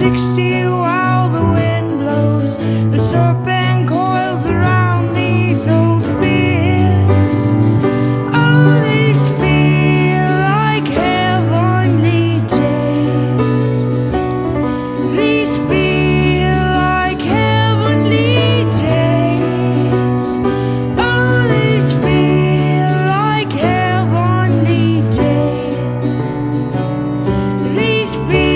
360 while the wind blows. The serpent coils around these old fears. Oh, these feel like heavenly days. These feel like heavenly days. Oh, these feel like heavenly days. These feel